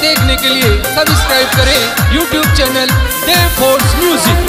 देखने के लिए सब्सक्राइब करें YouTube channel Dev force music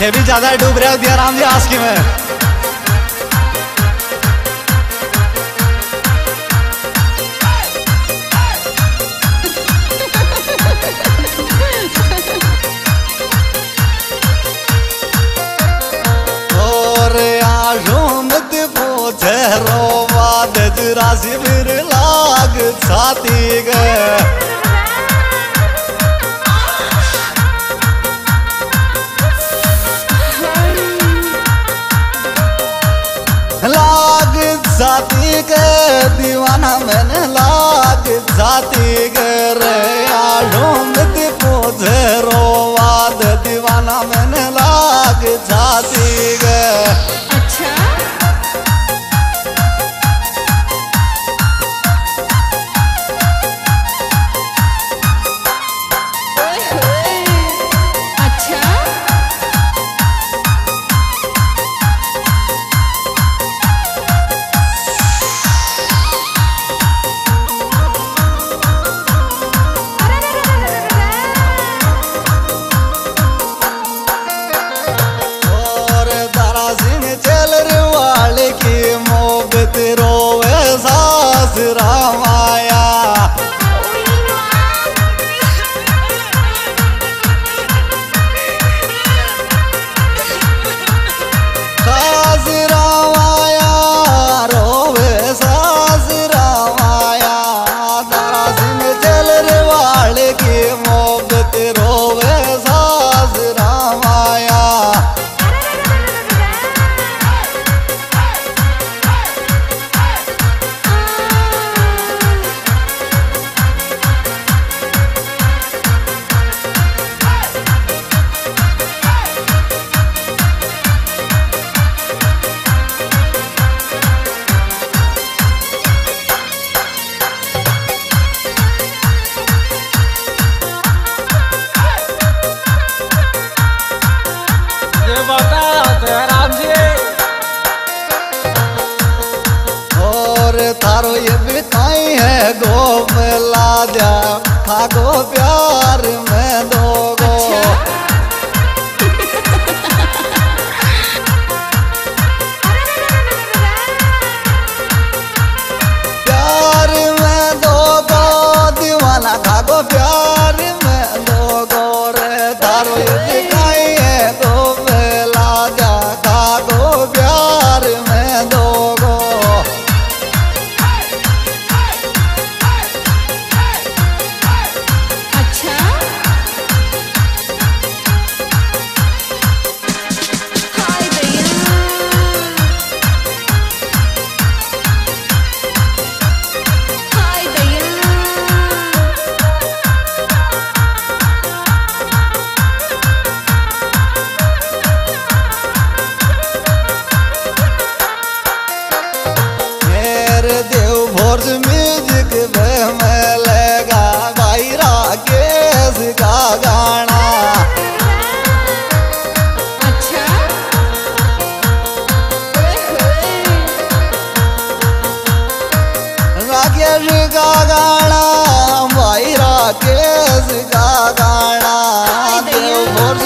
ये भी ज़्यादा डूब रहे हो दिया राम जी आस्की में। दजरासी फिर लाग छाती गए। जाती के दीवाना मैंने लाग जाती के रे आड़ो मत पूछे रोवाद दीवाना मैंने लाग जाती और थारो ये बिताई है गो मिला था खागो प्यार में भोर म्यूज़िक में लेगा भाई राकेश का गाना। अच्छा। राकेश का गाना भाई राकेश का गाना। देव भोर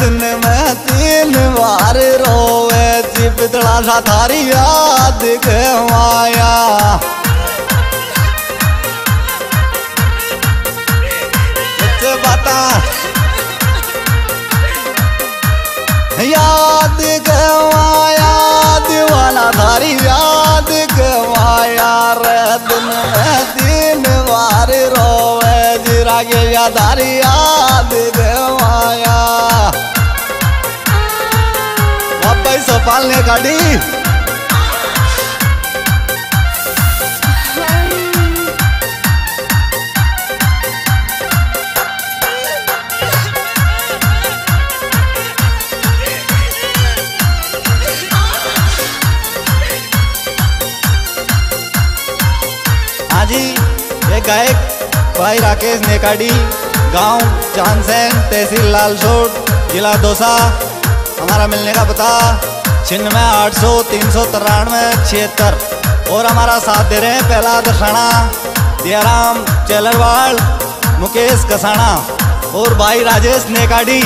दिन में तीन बार रोवे जी सा थारी याद के ये गायक, भाई राकेश नेकाडी, गाँव चांदसैन तहसील लालसोट, जिला दौसा, हमारा मिलने का पता। छिन्नवे, आठ सौ, तीन सौ, तिरानवे, छिहत्तर। और हमारा साथ दे रहे हैं पहला दसाना जयराम, चेलरवाल, मुकेश कसाना और भाई राजेश नेकाडी।